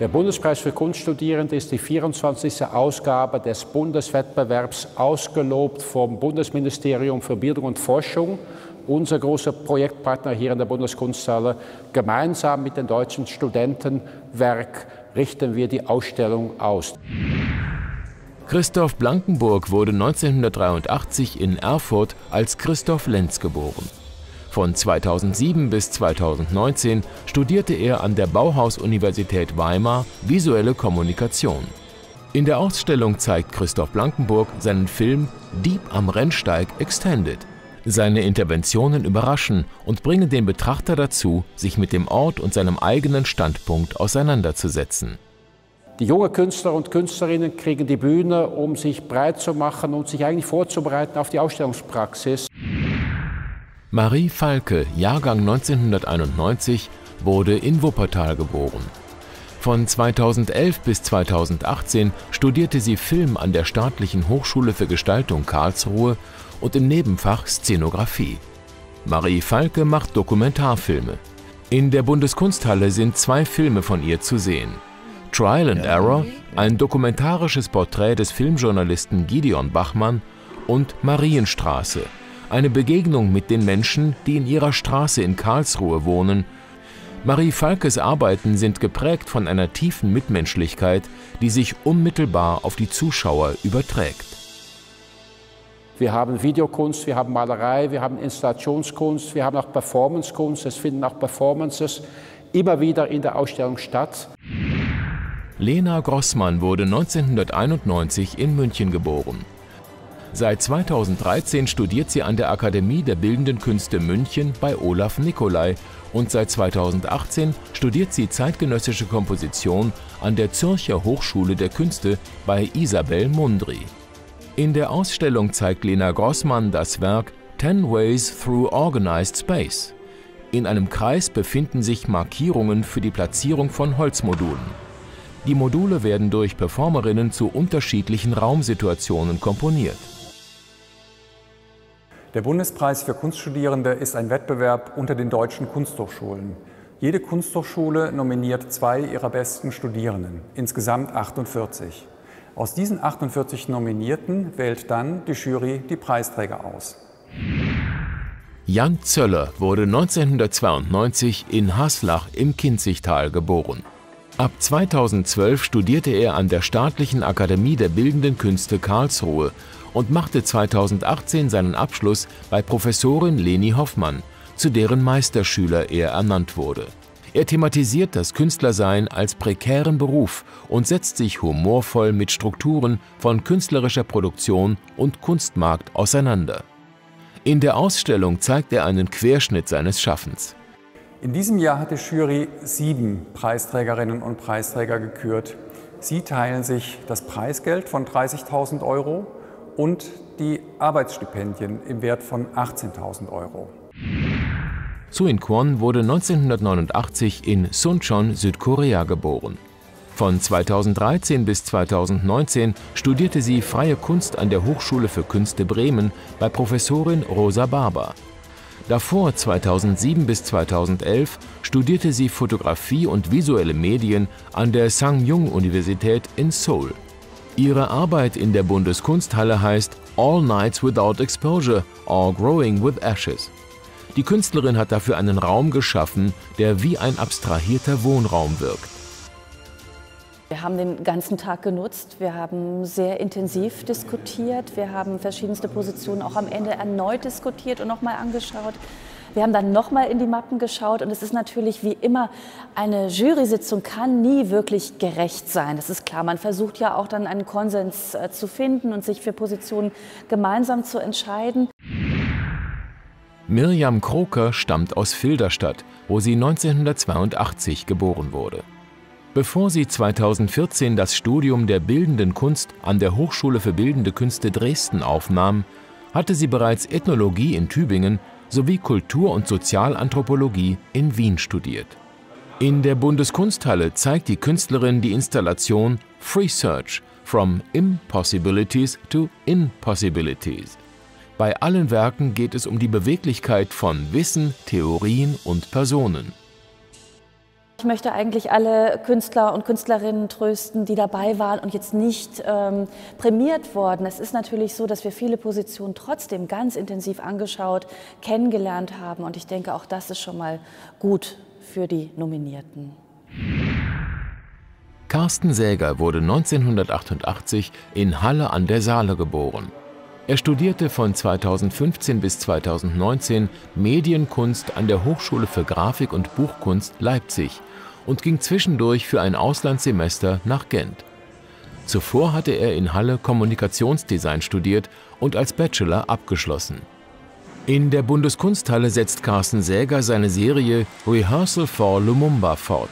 Der Bundespreis für Kunststudierende ist die 24. Ausgabe des Bundeswettbewerbs ausgelobt vom Bundesministerium für Bildung und Forschung, unser großer Projektpartner hier in der Bundeskunsthalle. Gemeinsam mit dem Deutschen Studentenwerk richten wir die Ausstellung aus. Christoph Blankenburg wurde 1983 in Erfurt als Christoph Lenz geboren. Von 2007 bis 2019 studierte er an der Bauhaus-Universität Weimar visuelle Kommunikation. In der Ausstellung zeigt Christoph Blankenburg seinen Film Dieb am Rennsteig Extended. Seine Interventionen überraschen und bringen den Betrachter dazu, sich mit dem Ort und seinem eigenen Standpunkt auseinanderzusetzen. Die jungen Künstler und Künstlerinnen kriegen die Bühne, um sich breit zu machen und sich eigentlich vorzubereiten auf die Ausstellungspraxis. Marie Falke, Jahrgang 1991, wurde in Wuppertal geboren. Von 2011 bis 2018 studierte sie Film an der Staatlichen Hochschule für Gestaltung Karlsruhe und im Nebenfach Szenografie. Marie Falke macht Dokumentarfilme. In der Bundeskunsthalle sind zwei Filme von ihr zu sehen. Trial and Error, ein dokumentarisches Porträt des Filmjournalisten Gideon Bachmann und Marienstraße, eine Begegnung mit den Menschen, die in ihrer Straße in Karlsruhe wohnen. Marie Falkes Arbeiten sind geprägt von einer tiefen Mitmenschlichkeit, die sich unmittelbar auf die Zuschauer überträgt. Wir haben Videokunst, wir haben Malerei, wir haben Installationskunst, wir haben auch Performancekunst. Es finden auch Performances immer wieder in der Ausstellung statt. Lena Grossmann wurde 1991 in München geboren. Seit 2013 studiert sie an der Akademie der Bildenden Künste München bei Olaf Nicolai und seit 2018 studiert sie zeitgenössische Komposition an der Zürcher Hochschule der Künste bei Isabel Mundry. In der Ausstellung zeigt Lena Grossmann das Werk Ten Ways Through Organized Space. In einem Kreis befinden sich Markierungen für die Platzierung von Holzmodulen. Die Module werden durch Performerinnen zu unterschiedlichen Raumsituationen komponiert. Der Bundespreis für Kunststudierende ist ein Wettbewerb unter den deutschen Kunsthochschulen. Jede Kunsthochschule nominiert zwei ihrer besten Studierenden, insgesamt 48. Aus diesen 48 Nominierten wählt dann die Jury die Preisträger aus. Jan Zöller wurde 1992 in Haslach im Kinzigtal geboren. Ab 2012 studierte er an der Staatlichen Akademie der Bildenden Künste Karlsruhe und machte 2018 seinen Abschluss bei Professorin Leni Hoffmann, zu deren Meisterschüler er ernannt wurde. Er thematisiert das Künstlersein als prekären Beruf und setzt sich humorvoll mit Strukturen von künstlerischer Produktion und Kunstmarkt auseinander. In der Ausstellung zeigt er einen Querschnitt seines Schaffens. In diesem Jahr hat die Jury sieben Preisträgerinnen und Preisträger gekürt. Sie teilen sich das Preisgeld von 30.000 Euro und die Arbeitsstipendien im Wert von 18.000 Euro. Suin Kwon wurde 1989 in Suncheon, Südkorea geboren. Von 2013 bis 2019 studierte sie Freie Kunst an der Hochschule für Künste Bremen bei Professorin Rosa Barber. Davor, 2007 bis 2011, studierte sie Fotografie und visuelle Medien an der Sanghyung-Universität in Seoul. Ihre Arbeit in der Bundeskunsthalle heißt All Nights Without Exposure, All Growing with Ashes. Die Künstlerin hat dafür einen Raum geschaffen, der wie ein abstrahierter Wohnraum wirkt. Wir haben den ganzen Tag genutzt, wir haben sehr intensiv diskutiert, wir haben verschiedenste Positionen auch am Ende erneut diskutiert und nochmal angeschaut. Wir haben dann nochmal in die Mappen geschaut und es ist natürlich wie immer, eine Jury-Sitzung kann nie wirklich gerecht sein. Das ist klar. Man versucht ja auch dann einen Konsens äh, zu finden und sich für Positionen gemeinsam zu entscheiden. Mirjam Kroker stammt aus Filderstadt, wo sie 1982 geboren wurde. Bevor sie 2014 das Studium der Bildenden Kunst an der Hochschule für Bildende Künste Dresden aufnahm, hatte sie bereits Ethnologie in Tübingen sowie Kultur- und Sozialanthropologie in Wien studiert. In der Bundeskunsthalle zeigt die Künstlerin die Installation Free Search – From Impossibilities to Impossibilities. Bei allen Werken geht es um die Beweglichkeit von Wissen, Theorien und Personen. Ich möchte eigentlich alle Künstler und Künstlerinnen trösten, die dabei waren und jetzt nicht ähm, prämiert wurden. Es ist natürlich so, dass wir viele Positionen trotzdem ganz intensiv angeschaut, kennengelernt haben und ich denke, auch das ist schon mal gut für die Nominierten. Carsten Säger wurde 1988 in Halle an der Saale geboren. Er studierte von 2015 bis 2019 Medienkunst an der Hochschule für Grafik und Buchkunst Leipzig und ging zwischendurch für ein Auslandssemester nach Gent. Zuvor hatte er in Halle Kommunikationsdesign studiert und als Bachelor abgeschlossen. In der Bundeskunsthalle setzt Carsten Säger seine Serie Rehearsal for Lumumba fort.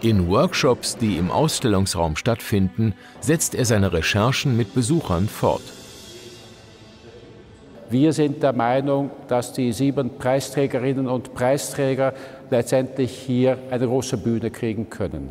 In Workshops, die im Ausstellungsraum stattfinden, setzt er seine Recherchen mit Besuchern fort. Wir sind der Meinung, dass die sieben Preisträgerinnen und Preisträger letztendlich hier eine große Bühne kriegen können.